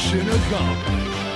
mission accomplished.